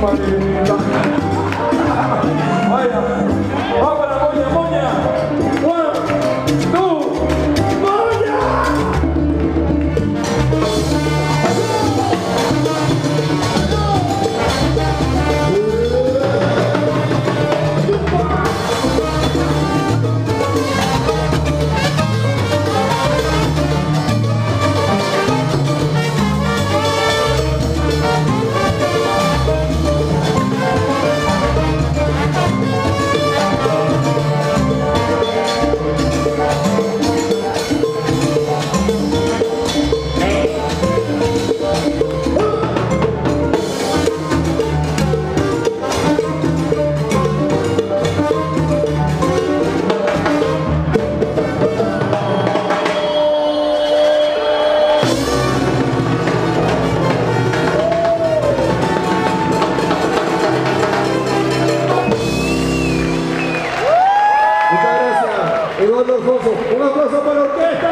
somebody Un aplauso para la orquesta.